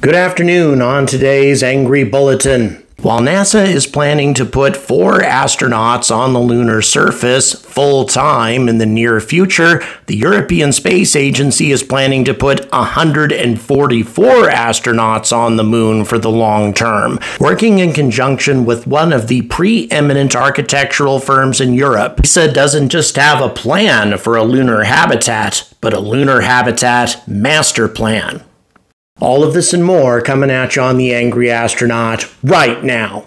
Good afternoon on today's Angry Bulletin. While NASA is planning to put four astronauts on the lunar surface full time in the near future, the European Space Agency is planning to put 144 astronauts on the moon for the long term, working in conjunction with one of the preeminent architectural firms in Europe. ESA doesn't just have a plan for a lunar habitat, but a lunar habitat master plan. All of this and more coming at you on The Angry Astronaut right now.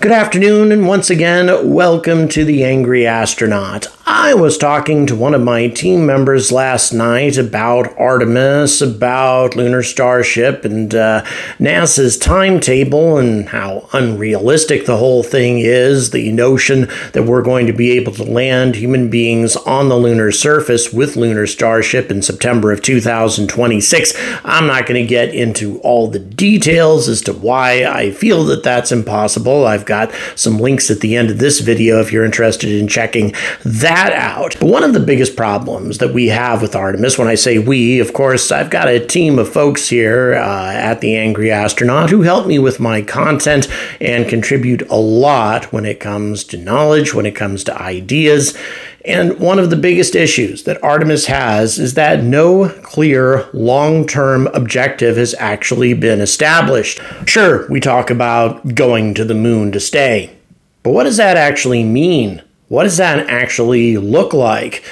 Good afternoon, and once again, welcome to The Angry Astronaut. I was talking to one of my team members last night about Artemis, about Lunar Starship, and uh, NASA's timetable and how unrealistic the whole thing is. The notion that we're going to be able to land human beings on the lunar surface with Lunar Starship in September of 2026. I'm not going to get into all the details as to why I feel that that's impossible. I've got some links at the end of this video if you're interested in checking that out. But one of the biggest problems that we have with Artemis, when I say we, of course, I've got a team of folks here uh, at the Angry Astronaut who help me with my content and contribute a lot when it comes to knowledge, when it comes to ideas. And one of the biggest issues that Artemis has is that no clear long term objective has actually been established. Sure, we talk about going to the moon to stay, but what does that actually mean? What does that actually look like?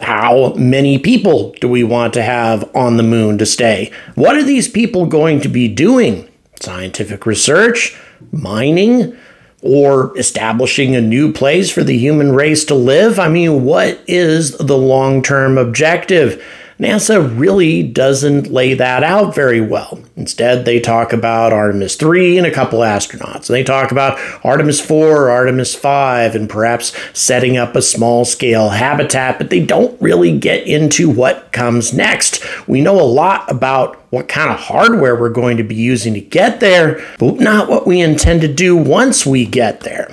How many people do we want to have on the moon to stay? What are these people going to be doing? Scientific research? Mining? or establishing a new place for the human race to live? I mean, what is the long term objective? NASA really doesn't lay that out very well. Instead, they talk about Artemis 3 and a couple astronauts. and They talk about Artemis 4, Artemis 5, and perhaps setting up a small scale habitat, but they don't really get into what comes next. We know a lot about what kind of hardware we're going to be using to get there, but not what we intend to do once we get there.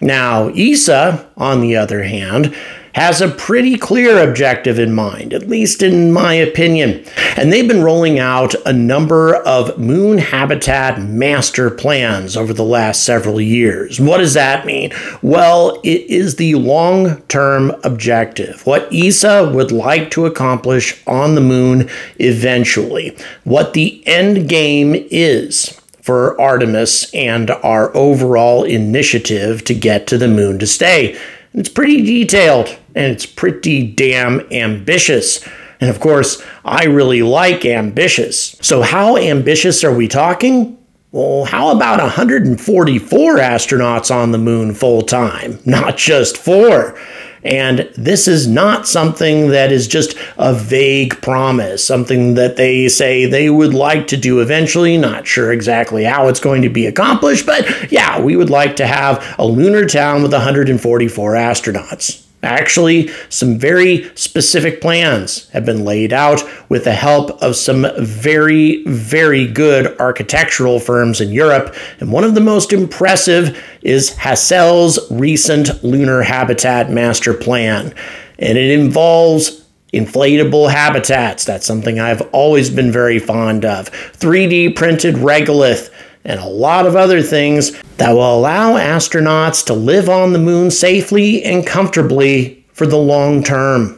Now, ESA, on the other hand, has a pretty clear objective in mind, at least in my opinion. And they've been rolling out a number of moon habitat master plans over the last several years. What does that mean? Well, it is the long term objective, what ESA would like to accomplish on the moon eventually, what the end game is for Artemis and our overall initiative to get to the moon to stay. It's pretty detailed and it's pretty damn ambitious. And of course, I really like ambitious. So, how ambitious are we talking? Well, how about 144 astronauts on the moon full time? Not just four. And this is not something that is just a vague promise, something that they say they would like to do eventually. Not sure exactly how it's going to be accomplished, but yeah, we would like to have a lunar town with 144 astronauts. Actually, some very specific plans have been laid out with the help of some very, very good architectural firms in Europe. And one of the most impressive is Hassell's recent lunar habitat master plan. And it involves inflatable habitats. That's something I've always been very fond of. 3D printed regolith and a lot of other things that will allow astronauts to live on the moon safely and comfortably for the long term.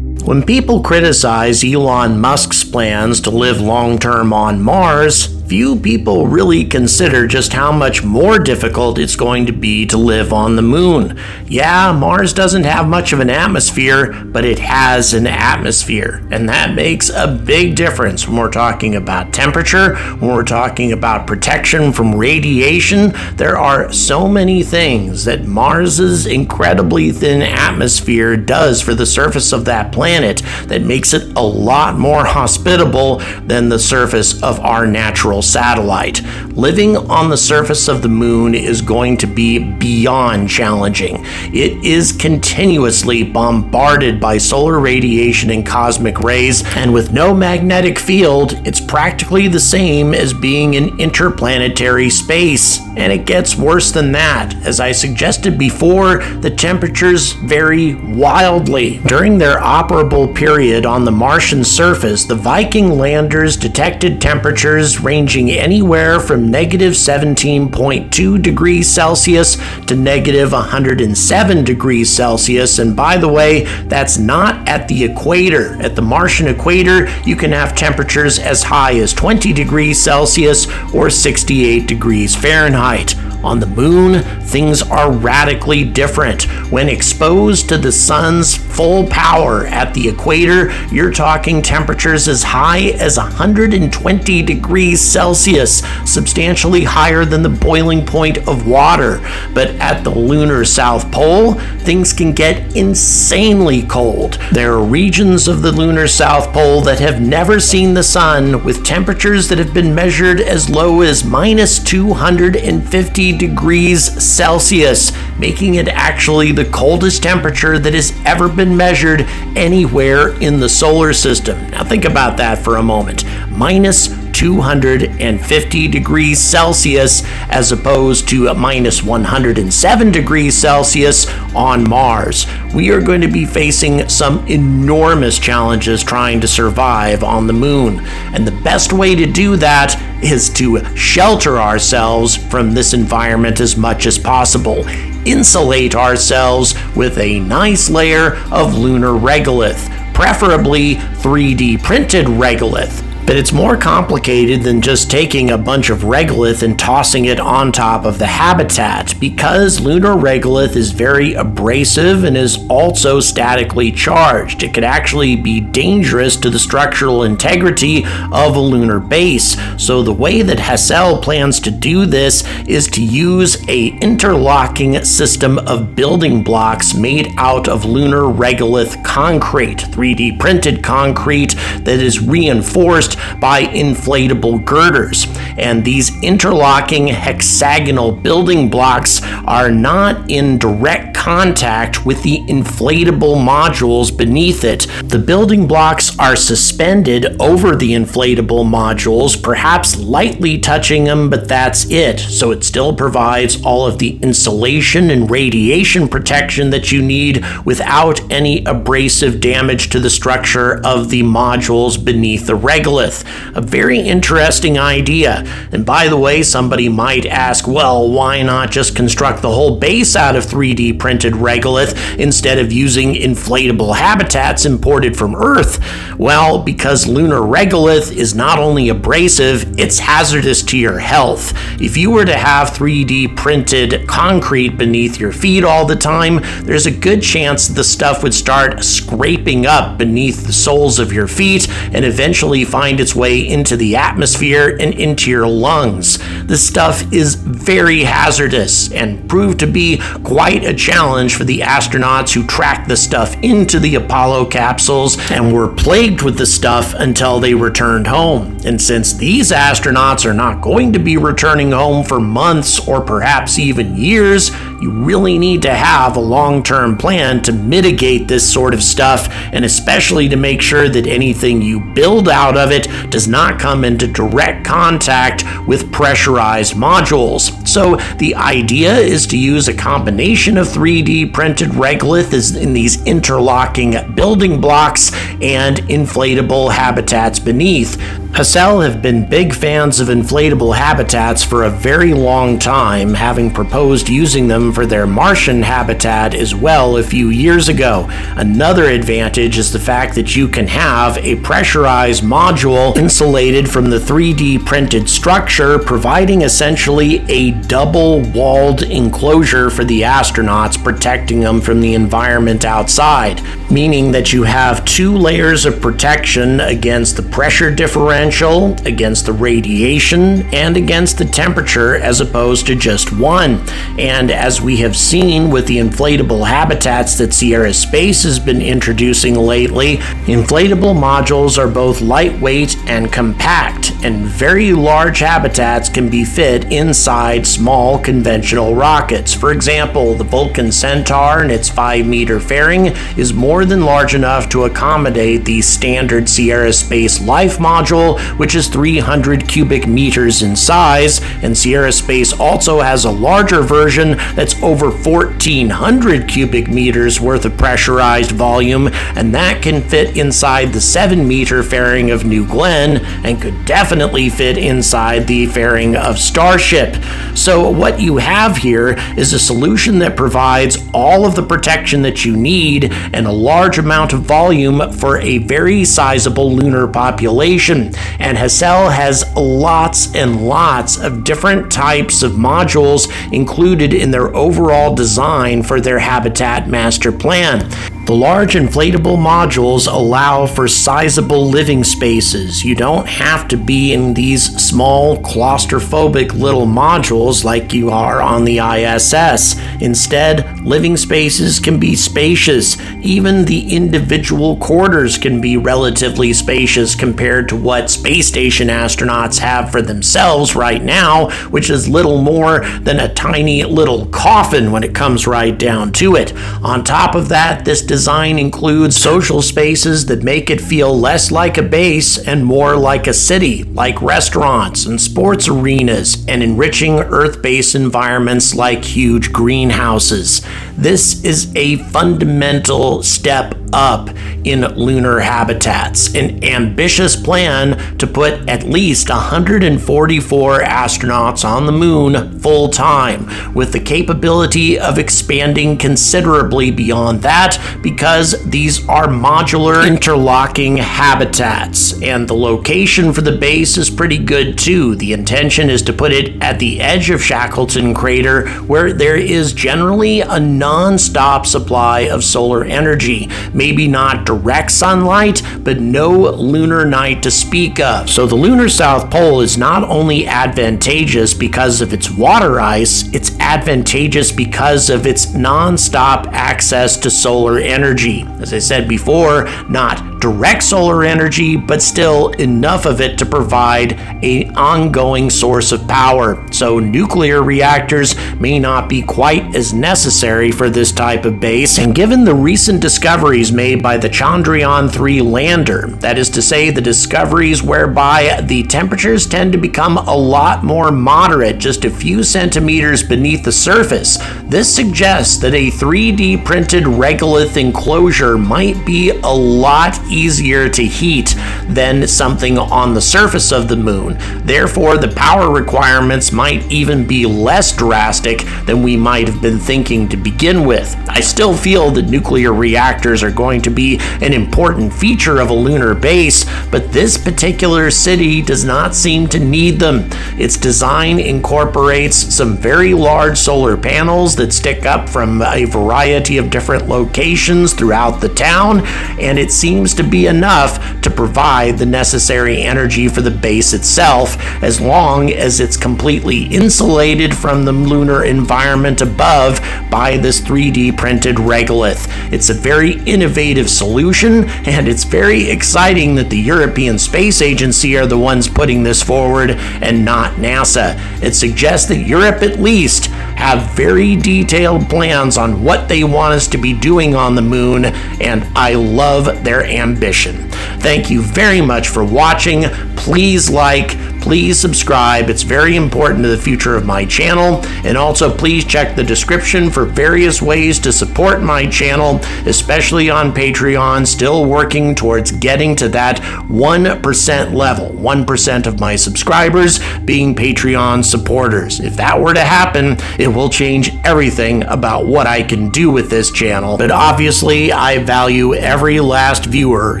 When people criticize Elon Musk's plans to live long term on Mars, few people really consider just how much more difficult it's going to be to live on the moon. Yeah, Mars doesn't have much of an atmosphere, but it has an atmosphere, and that makes a big difference when we're talking about temperature, when we're talking about protection from radiation. There are so many things that Mars's incredibly thin atmosphere does for the surface of that planet that makes it a lot more hospitable than the surface of our natural satellite. Living on the surface of the moon is going to be beyond challenging. It is continuously bombarded by solar radiation and cosmic rays, and with no magnetic field, it's practically the same as being in interplanetary space. And it gets worse than that. As I suggested before, the temperatures vary wildly. During their operable period on the Martian surface, the Viking landers detected temperatures ranging anywhere from negative 17.2 degrees Celsius to negative 107 degrees Celsius. And by the way, that's not at the equator. At the Martian equator, you can have temperatures as high as 20 degrees Celsius or 68 degrees Fahrenheit. On the moon, things are radically different. When exposed to the sun's full power at the equator, you're talking temperatures as high as 120 degrees Celsius, substantially higher than the boiling point of water. But at the lunar South Pole, things can get insanely cold. There are regions of the lunar South Pole that have never seen the sun with temperatures that have been measured as low as minus 250 degrees Celsius, making it actually the coldest temperature that has ever been measured anywhere in the solar system. Now, think about that for a moment. Minus 250 degrees Celsius as opposed to minus 107 degrees Celsius on Mars. We are going to be facing some enormous challenges trying to survive on the moon. And the best way to do that is to shelter ourselves from this environment as much as possible. Insulate ourselves with a nice layer of lunar regolith, preferably 3D printed regolith. But it's more complicated than just taking a bunch of regolith and tossing it on top of the habitat, because lunar regolith is very abrasive and is also statically charged. It could actually be dangerous to the structural integrity of a lunar base. So the way that Hassell plans to do this is to use a interlocking system of building blocks made out of lunar regolith concrete, 3D printed concrete that is reinforced by inflatable girders. And these interlocking hexagonal building blocks are not in direct contact with the inflatable modules beneath it. The building blocks are suspended over the inflatable modules, perhaps lightly touching them, but that's it. So it still provides all of the insulation and radiation protection that you need without any abrasive damage to the structure of the modules beneath the regolith. A very interesting idea. And by the way, somebody might ask, well, why not just construct the whole base out of 3D printed regolith instead of using inflatable habitats imported from Earth? Well, because lunar regolith is not only abrasive, it's hazardous to your health. If you were to have 3D printed concrete beneath your feet all the time, there's a good chance the stuff would start scraping up beneath the soles of your feet and eventually find its way into the atmosphere and into your lungs. This stuff is very hazardous and proved to be quite a challenge for the astronauts who tracked the stuff into the Apollo capsules and were plagued with the stuff until they returned home. And since these astronauts are not going to be returning home for months or perhaps even years, you really need to have a long term plan to mitigate this sort of stuff, and especially to make sure that anything you build out of it does not come into direct contact with pressurized modules. So the idea is to use a combination of 3D printed regolith in these interlocking building blocks and inflatable habitats beneath. Hassell have been big fans of inflatable habitats for a very long time, having proposed using them for their Martian habitat as well a few years ago. Another advantage is the fact that you can have a pressurized module insulated from the 3D printed structure, providing essentially a double walled enclosure for the astronauts, protecting them from the environment outside, meaning that you have two layers of protection against the pressure differential against the radiation, and against the temperature as opposed to just one. And as we have seen with the inflatable habitats that Sierra Space has been introducing lately, inflatable modules are both lightweight and compact, and very large habitats can be fit inside small conventional rockets. For example, the Vulcan Centaur and its 5 meter fairing is more than large enough to accommodate the standard Sierra Space Life module, which is 300 cubic meters in size, and Sierra Space also has a larger version that's over 1400 cubic meters worth of pressurized volume, and that can fit inside the 7 meter fairing of New Glenn and could definitely fit inside the fairing of Starship. So, what you have here is a solution that provides all of the protection that you need and a large amount of volume for a very sizable lunar population. And Hassell has lots and lots of different types of modules included in their overall design for their habitat master plan. The large inflatable modules allow for sizable living spaces. You don't have to be in these small claustrophobic little modules like you are on the ISS. Instead, living spaces can be spacious. Even the individual quarters can be relatively spacious compared to what space station astronauts have for themselves right now, which is little more than a tiny little coffin when it comes right down to it. On top of that, this design includes social spaces that make it feel less like a base and more like a city, like restaurants and sports arenas, and enriching Earth based environments like huge greenhouses. This is a fundamental step up in lunar habitats, an ambitious plan to put at least 144 astronauts on the moon full time, with the capability of expanding considerably beyond that because these are modular interlocking habitats, and the location for the base is pretty good too. The intention is to put it at the edge of Shackleton Crater, where there is generally a non stop supply of solar energy maybe not direct sunlight, but no lunar night to speak of. So the lunar South Pole is not only advantageous because of its water ice, it's advantageous because of its non-stop access to solar energy. As I said before, not direct solar energy, but still enough of it to provide an ongoing source of power. So nuclear reactors may not be quite as necessary for this type of base, and given the recent discoveries made by the Chandrayaan 3 lander, that is to say, the discoveries whereby the temperatures tend to become a lot more moderate, just a few centimeters beneath the surface, this suggests that a 3D printed regolith enclosure might be a lot easier to heat than something on the surface of the moon. Therefore, the power requirements might even be less drastic than we might have been thinking to begin with. I still feel that nuclear reactors are going to be an important feature of a lunar base, but this particular city does not seem to need them. Its design incorporates some very large solar panels that stick up from a variety of different locations throughout the town, and it seems to be enough to provide the necessary energy for the base itself, as long as it's completely insulated from the lunar environment above by this 3D printed regolith. It's a very innovative solution, and it's very exciting that the European Space Agency are the ones putting this forward and not NASA. It suggests that Europe, at least, have very detailed plans on what they want us to be doing on the moon, and I love their ambition. Thank you very much for watching. Please like, please subscribe. It's very important to the future of my channel. And also, please check the description for various ways to support my channel, especially on Patreon. Still working towards getting to that 1% level, 1% of my subscribers being Patreon supporters. If that were to happen, it will change everything about what I can do with this channel. But obviously, I value every last viewer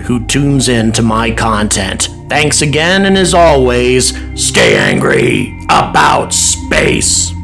who tunes in to my content. Thanks again, and as always, stay angry about space.